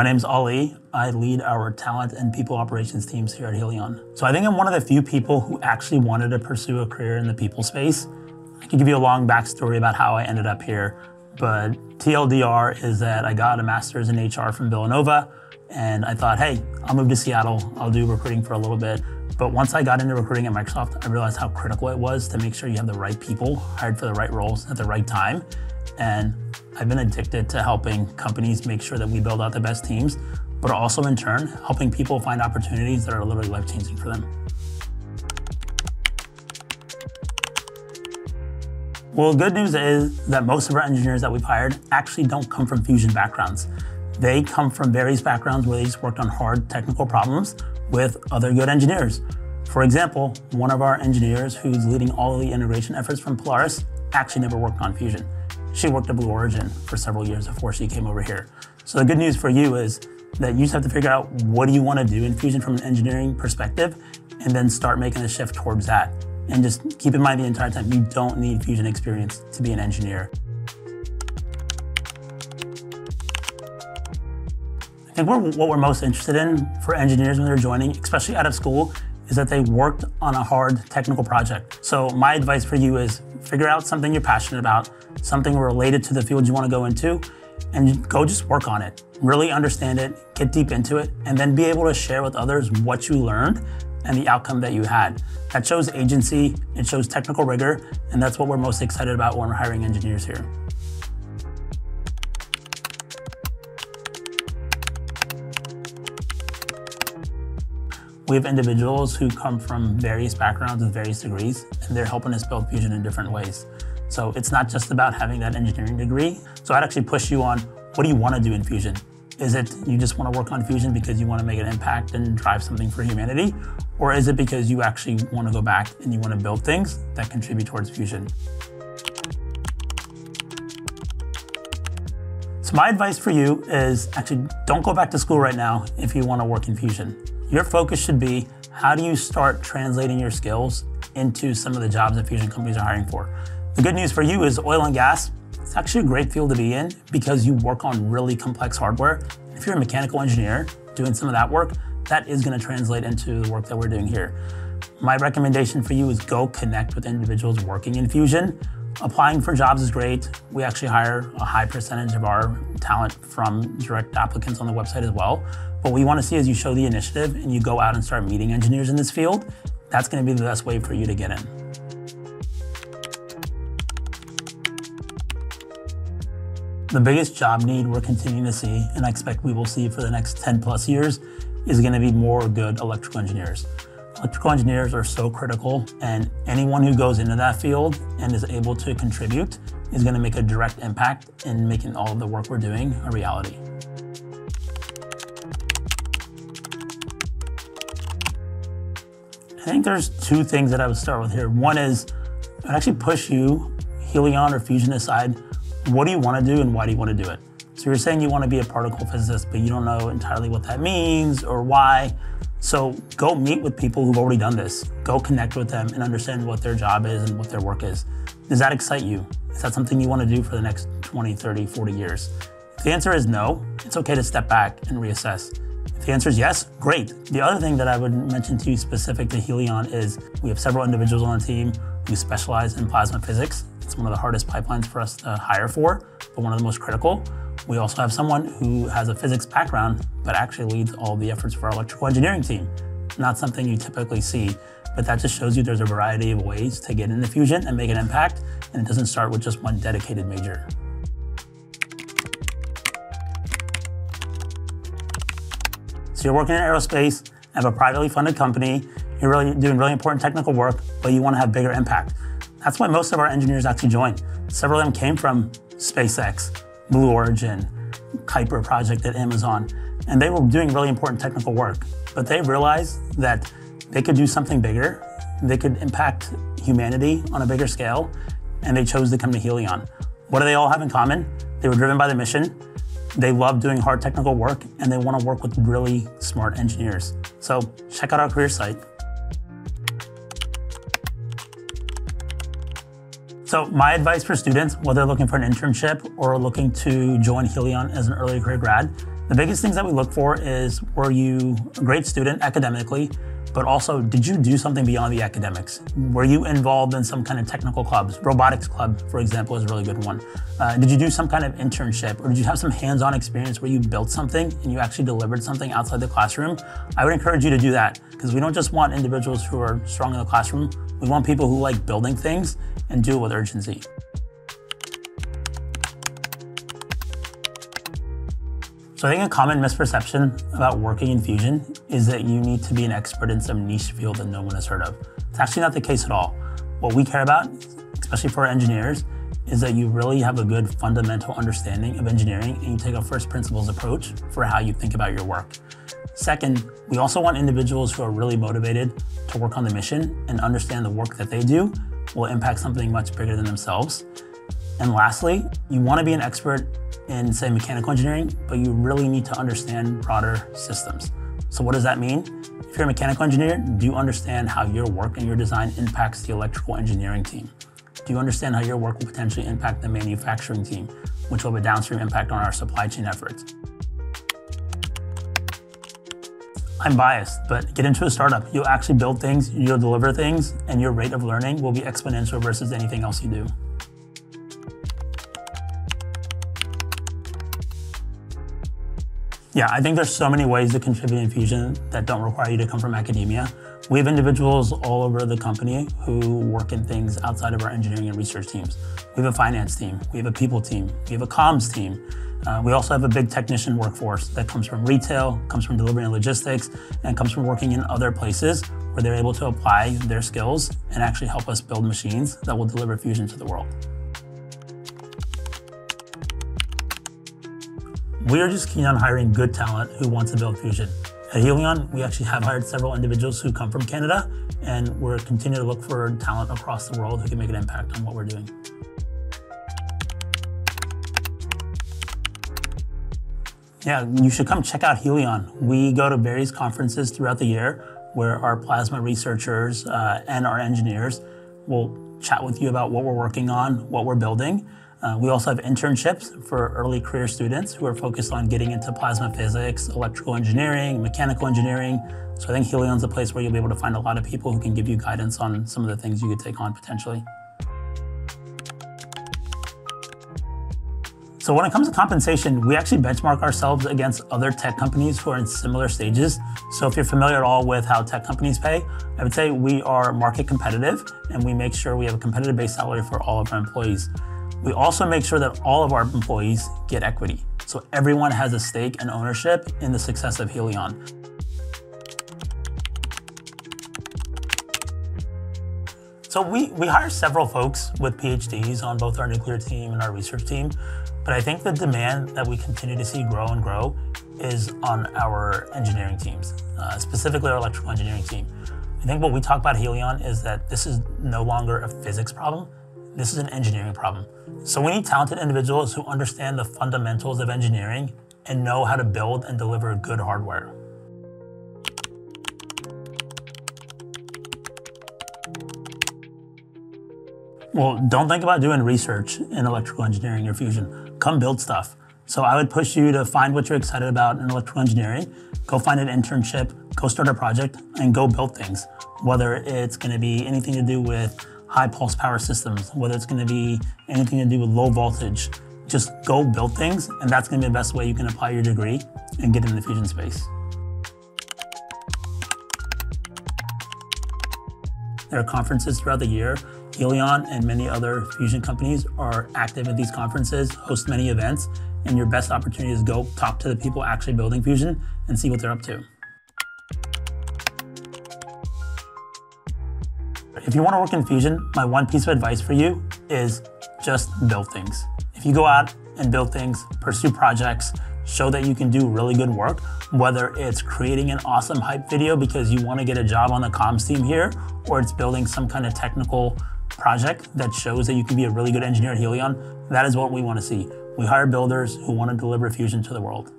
My name's Ali. I lead our talent and people operations teams here at Helion. So I think I'm one of the few people who actually wanted to pursue a career in the people space. I can give you a long backstory about how I ended up here, but TLDR is that I got a master's in HR from Villanova, and I thought, hey, I'll move to Seattle. I'll do recruiting for a little bit. But once I got into recruiting at Microsoft, I realized how critical it was to make sure you have the right people hired for the right roles at the right time. And I've been addicted to helping companies make sure that we build out the best teams, but also in turn, helping people find opportunities that are literally life changing for them. Well, good news is that most of our engineers that we've hired actually don't come from Fusion backgrounds. They come from various backgrounds where they just worked on hard technical problems with other good engineers. For example, one of our engineers who's leading all of the integration efforts from Polaris actually never worked on Fusion. She worked at Blue Origin for several years before she came over here. So the good news for you is that you just have to figure out what do you want to do in Fusion from an engineering perspective and then start making a shift towards that. And just keep in mind the entire time, you don't need Fusion experience to be an engineer. I think we're, what we're most interested in for engineers when they're joining, especially out of school, is that they worked on a hard technical project. So my advice for you is figure out something you're passionate about, something related to the field you want to go into, and go just work on it. Really understand it, get deep into it, and then be able to share with others what you learned and the outcome that you had. That shows agency, it shows technical rigor, and that's what we're most excited about when we're hiring engineers here. We have individuals who come from various backgrounds with various degrees, and they're helping us build Fusion in different ways. So it's not just about having that engineering degree. So I'd actually push you on what do you want to do in Fusion? Is it you just want to work on Fusion because you want to make an impact and drive something for humanity? Or is it because you actually want to go back and you want to build things that contribute towards Fusion? So my advice for you is actually don't go back to school right now if you want to work in Fusion. Your focus should be how do you start translating your skills into some of the jobs that Fusion companies are hiring for. The good news for you is oil and gas, it's actually a great field to be in because you work on really complex hardware. If you're a mechanical engineer doing some of that work, that is going to translate into the work that we're doing here. My recommendation for you is go connect with individuals working in Fusion. Applying for jobs is great. We actually hire a high percentage of our talent from direct applicants on the website as well. What we want to see is you show the initiative and you go out and start meeting engineers in this field. That's going to be the best way for you to get in. The biggest job need we're continuing to see, and I expect we will see for the next 10 plus years, is going to be more good electrical engineers. Electrical engineers are so critical, and anyone who goes into that field and is able to contribute is going to make a direct impact in making all of the work we're doing a reality. I think there's two things that I would start with here. One is I'd actually push you, Helion or Fusion aside, what do you want to do and why do you want to do it? So you're saying you want to be a particle physicist, but you don't know entirely what that means or why. So go meet with people who've already done this. Go connect with them and understand what their job is and what their work is. Does that excite you? Is that something you want to do for the next 20, 30, 40 years? If the answer is no, it's okay to step back and reassess. If the answer is yes, great. The other thing that I would mention to you specific to Helion is we have several individuals on the team who specialize in plasma physics. It's one of the hardest pipelines for us to hire for, but one of the most critical. We also have someone who has a physics background, but actually leads all the efforts for our electrical engineering team. Not something you typically see, but that just shows you there's a variety of ways to get into Fusion and make an impact, and it doesn't start with just one dedicated major. So you're working in aerospace, have a privately funded company, you're really doing really important technical work, but you want to have bigger impact. That's why most of our engineers actually joined. Several of them came from SpaceX, Blue Origin, Kuiper project at Amazon, and they were doing really important technical work. But they realized that they could do something bigger, they could impact humanity on a bigger scale, and they chose to come to Helion. What do they all have in common? They were driven by the mission, they love doing hard technical work and they want to work with really smart engineers. So check out our career site. So my advice for students, whether looking for an internship or looking to join Helion as an early career grad, The biggest things that we look for is were you a great student academically? But also did you do something beyond the academics? Were you involved in some kind of technical clubs? Robotics club, for example, is a really good one. Uh, did you do some kind of internship or did you have some hands-on experience where you built something and you actually delivered something outside the classroom? I would encourage you to do that because we don't just want individuals who are strong in the classroom. We want people who like building things and do it with urgency. So I think a common misperception about working in Fusion is that you need to be an expert in some niche field that no one has heard of. It's actually not the case at all. What we care about, especially for engineers, is that you really have a good fundamental understanding of engineering and you take a first principles approach for how you think about your work. Second, we also want individuals who are really motivated to work on the mission and understand the work that they do will impact something much bigger than themselves. And lastly, you want to be an expert in, say, mechanical engineering, but you really need to understand broader systems. So what does that mean? If you're a mechanical engineer, do you understand how your work and your design impacts the electrical engineering team? Do you understand how your work will potentially impact the manufacturing team, which will have a downstream impact on our supply chain efforts? I'm biased, but get into a startup. You'll actually build things, you'll deliver things, and your rate of learning will be exponential versus anything else you do. Yeah, I think there's so many ways to contribute in Fusion that don't require you to come from academia. We have individuals all over the company who work in things outside of our engineering and research teams. We have a finance team, we have a people team, we have a comms team. Uh, we also have a big technician workforce that comes from retail, comes from delivery and logistics, and comes from working in other places where they're able to apply their skills and actually help us build machines that will deliver Fusion to the world. We are just keen on hiring good talent who wants to build Fusion. At Helion, we actually have hired several individuals who come from Canada, and we're continuing to look for talent across the world who can make an impact on what we're doing. Yeah, you should come check out Helion. We go to various conferences throughout the year where our plasma researchers uh, and our engineers will chat with you about what we're working on, what we're building, uh, we also have internships for early career students who are focused on getting into plasma physics, electrical engineering, mechanical engineering. So I think Helion's a place where you'll be able to find a lot of people who can give you guidance on some of the things you could take on potentially. So when it comes to compensation, we actually benchmark ourselves against other tech companies who are in similar stages. So if you're familiar at all with how tech companies pay, I would say we are market competitive and we make sure we have a competitive base salary for all of our employees. We also make sure that all of our employees get equity. So everyone has a stake and ownership in the success of Helion. So we, we hire several folks with PhDs on both our nuclear team and our research team, but I think the demand that we continue to see grow and grow is on our engineering teams, uh, specifically our electrical engineering team. I think what we talk about Helion is that this is no longer a physics problem, this is an engineering problem. So we need talented individuals who understand the fundamentals of engineering and know how to build and deliver good hardware. Well, don't think about doing research in electrical engineering or fusion. Come build stuff. So I would push you to find what you're excited about in electrical engineering, go find an internship, go start a project, and go build things. Whether it's going to be anything to do with high pulse power systems, whether it's going to be anything to do with low voltage. Just go build things, and that's going to be the best way you can apply your degree and get in the fusion space. There are conferences throughout the year. Helion and many other fusion companies are active at these conferences, host many events, and your best opportunity is go talk to the people actually building fusion and see what they're up to. If you want to work in Fusion, my one piece of advice for you is just build things. If you go out and build things, pursue projects, show that you can do really good work, whether it's creating an awesome hype video because you want to get a job on the comms team here, or it's building some kind of technical project that shows that you can be a really good engineer at Helion, that is what we want to see. We hire builders who want to deliver Fusion to the world.